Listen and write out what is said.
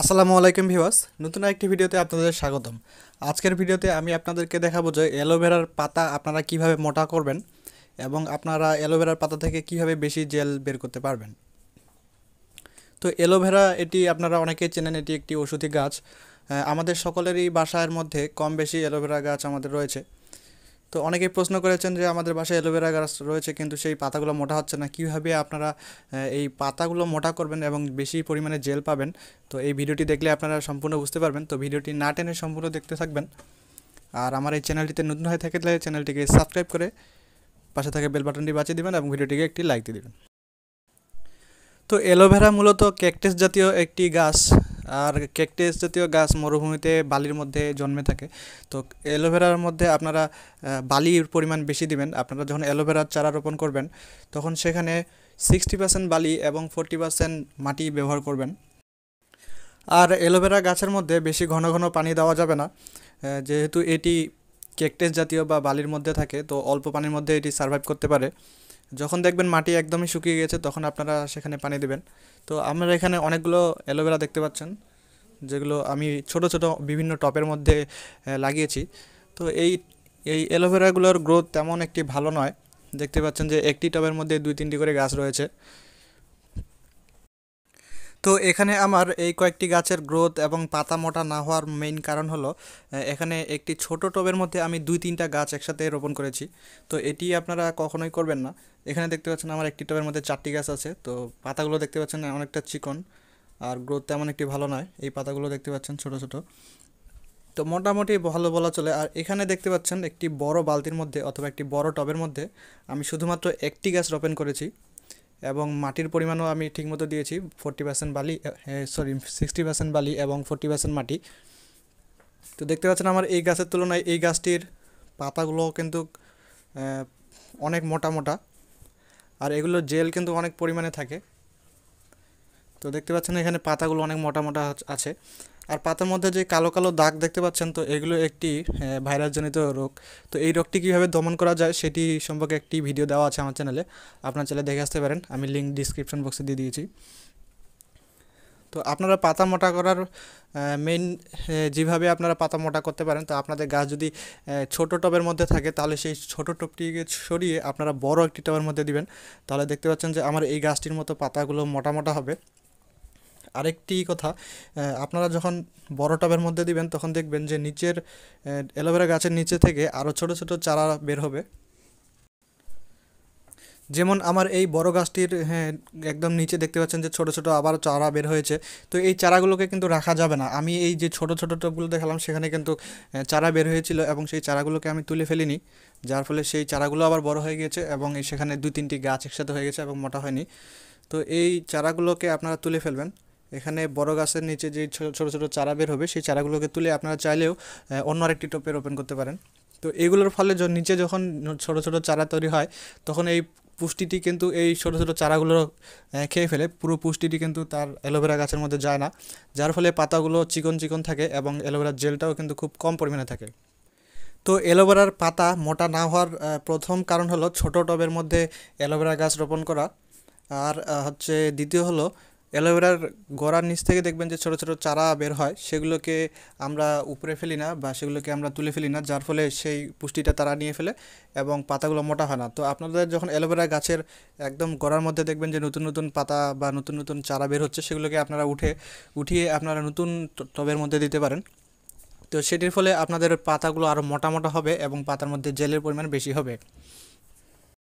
আসসালামু আলাইকুম ভিউয়ার্স, নতুন একটি ভিডিওতে আপনাদের স্বাগতম। আজকের ভিডিওতে আমি আপনাদেরকে দেখাবো যে অ্যালোভেরার পাতা আপনারা কীভাবে মোটা করবেন এবং আপনারা অ্যালোভেরার পাতা থেকে কীভাবে বেশি জেল বের করতে পারবেন। তো অ্যালোভেরা, এটি আপনারা অনেকেই চেনেন, এটি একটি ওষুধি গাছ। আমাদের সকলেরই বাসার মধ্যে কম বেশি অ্যালোভেরা গাছ আমাদের রয়েছে। তো অনেকেই প্রশ্ন করেছেন যে আমাদের বাসায় অ্যালোভেরা গাছ রয়েছে, কিন্তু সেই পাতাগুলো মোটা হচ্ছে না। কীভাবে আপনারা এই পাতাগুলো মোটা করবেন এবং বেশি পরিমাণে জেল পাবেন? তো এই ভিডিওটি দেখলে আপনারা সম্পূর্ণ বুঝতে পারবেন। তো ভিডিওটি না টেনে সম্পূর্ণ দেখতে থাকবেন। আর আমার এই চ্যানেলটিতে নতুন হয়ে থাকলে চ্যানেলটিকে সাবস্ক্রাইব করে পাশে থাকা বেল বাটনটি বাঁচিয়ে দেবেন এবং ভিডিওটিকে একটি লাইক দিয়ে দেবেন। তো অ্যালোভেরা মূলত ক্যাকটাস জাতীয় একটি গাছ। আর ক্যাকটাস জাতীয় গাছ মরুভূমিতে বালির মধ্যে জন্মে থাকে। তো অ্যালোভেরার মধ্যে আপনারা বালির পরিমাণ বেশি দিবেন। আপনারা যখন অ্যালোভেরার চারা রোপণ করবেন, তখন সেখানে সিক্সটি পার্সেন্ট বালি এবং ফোরটি পার্সেন্ট মাটি ব্যবহার করবেন। আর অ্যালোভেরা গাছের মধ্যে বেশি ঘন ঘন পানি দেওয়া যাবে না। যেহেতু এটি ক্যাকটাস জাতীয় বা বালির মধ্যে থাকে, তো অল্প পানির মধ্যে এটি সার্ভাইভ করতে পারে। যখন দেখবেন মাটি একদমই শুকিয়ে গেছে, তখন আপনারা সেখানে পানি দেবেন। তো আমরা এখানে অনেকগুলো অ্যালোভেরা দেখতে পাচ্ছেন, যেগুলো আমি ছোট ছোট বিভিন্ন টপের মধ্যে লাগিয়েছি। তো এই এই অ্যালোভেরাগুলোর গ্রোথ তেমন একটি ভালো নয়। দেখতে পাচ্ছেন যে একটি টবের মধ্যে দুই তিনটি করে গাছ রয়েছে। তো এখানে আমার এই কয়েকটি গাছের গ্রোথ এবং পাতা মোটা না হওয়ার মেইন কারণ হলো এখানে একটি ছোট টবের মধ্যে আমি দুই তিনটা গাছ একসাথে রোপণ করেছি। তো এটি আপনারা কখনোই করবেন না। এখানে দেখতে পাচ্ছেন আমার একটি টবের মধ্যে চারটি গাছ আছে। তো পাতাগুলো দেখতে পাচ্ছেন অনেকটা চিকন আর গ্রোথ তেমন একটি ভালো নয়। এই পাতাগুলো দেখতে পাচ্ছেন ছোট ছোট। তো মোটামুটি ভালো বলা চলে। আর এখানে দেখতে পাচ্ছেন একটি বড় বালতির মধ্যে অথবা একটি বড় টবের মধ্যে আমি শুধুমাত্র একটি গাছ রোপণ করেছি। এবং মাটির পরিমাণও আমি ঠিকমতো দিয়েছি ফোরটি পার্সেন্ট বালি সরি সিক্সটি পার্সেন্ট বালি এবং ফোরটি পার্সেন্ট মাটি। তো দেখতে পাচ্ছেন আমার এই গাছের তুলনায় এই গাছটির পাতাগুলো কিন্তু অনেক মোটা মোটা। আর এগুলো জেল কিন্তু অনেক পরিমাণে থাকে। তো দেখতে পাচ্ছেন এখানে পাতাগুলো অনেক মোটা মোটা আছে। আর পাতার মধ্যে যে কালো কালো দাগ দেখতে পাচ্ছেন, তো এগুলো একটি ভাইরাসজনিত রোগ। তো এই রোগটি কীভাবে দমন করা যায় সেটি সম্পর্কে একটি ভিডিও দেওয়া আছে আমার চ্যানেলে। আপনার চ্যানেলে দেখে আসতে পারেন। আমি লিঙ্ক ডিসক্রিপশন বক্সে দিয়ে দিয়েছি। তো আপনারা পাতা মোটা করার মেইন যেভাবে আপনারা পাতা মোটা করতে পারেন, তো আপনাদের গাছ যদি ছোট টবের মধ্যে থাকে, তাহলে সেই ছোট টবটিকে সরিয়ে আপনারা বড় একটি টবের মধ্যে দিবেন। তাহলে দেখতে পাচ্ছেন যে আমার এই গাছটির মতো পাতাগুলো মোটা মোটা হবে। আরেকটি কথা আপনারা যখন বড় টবের মধ্যে দিবেন, তখন দেখবেন যে নিচের অ্যালোভেরা গাছের নিচে থেকে আরও ছোট ছোট চারা বের হবে। যেমন আমার এই বড় গাছটির হ্যাঁ একদম নিচে দেখতে পাচ্ছেন যে ছোট ছোট আবার চারা বের হয়েছে। তো এই চারাগুলোকে কিন্তু রাখা যাবে না। আমি এই যে ছোট ছোট টবগুলো দেখালাম, সেখানে কিন্তু চারা বের হয়েছিল এবং সেই চারাগুলোকে আমি তুলে ফেলিনি। যার ফলে সেই চারাগুলো আবার বড় হয়ে গিয়েছে এবং সেখানে দুই তিনটি গাছ একসাথে হয়ে গেছে এবং মোটা হয়নি। তো এই চারাগুলোকে আপনারা তুলে ফেলবেন। এখানে বড় গাছের নিচে যে ছোট ছোট চারা বের হবে, সেই চারাগুলোকে তুলে আপনারা চাইলেও অন্য আরেকটি টোপে রোপণ করতে পারেন। তো এগুলোর ফলে নিচে যখন ছোট ছোট চারা তৈরি হয়, তখন এই পুষ্টিটি কিন্তু এই ছোট ছোট চারাগুলো খেয়ে ফেলে। পুরো পুষ্টিটি কিন্তু তার অ্যালোভেরা গাছের মধ্যে যায় না। যার ফলে পাতাগুলো চিকন চিকন থাকে এবং অ্যালোভেরার জেলটাও কিন্তু খুব কম পরিমাণে থাকে। তো অ্যালোভেরার পাতা মোটা না হওয়ার প্রথম কারণ হলো ছোট টবের মধ্যে অ্যালোভেরা গাছ রোপণ করা। আর হচ্ছে দ্বিতীয় হলো অ্যালোভেরার গোড়ার নিচ থেকে দেখবেন যে ছোট ছোট চারা বের হয়, সেগুলোকে আমরা উপরে ফেলি না বা সেগুলোকে আমরা তুলে ফেলি না, যার ফলে সেই পুষ্টিটা তারা নিয়ে ফেলে এবং পাতাগুলো মোটা হয় না। তো আপনাদের যখন অ্যালোভেরা গাছের একদম গোড়ার মধ্যে দেখবেন যে নতুন নতুন পাতা বা নতুন নতুন চারা বের হচ্ছে, সেগুলোকে আপনারা উঠে, উঠিয়ে আপনারা নতুন টবের মধ্যে দিতে পারেন। তো সেটির ফলে আপনাদের পাতাগুলো আরও মোটা মোটা হবে এবং পাতার মধ্যে জেলের পরিমাণ বেশি হবে।